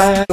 I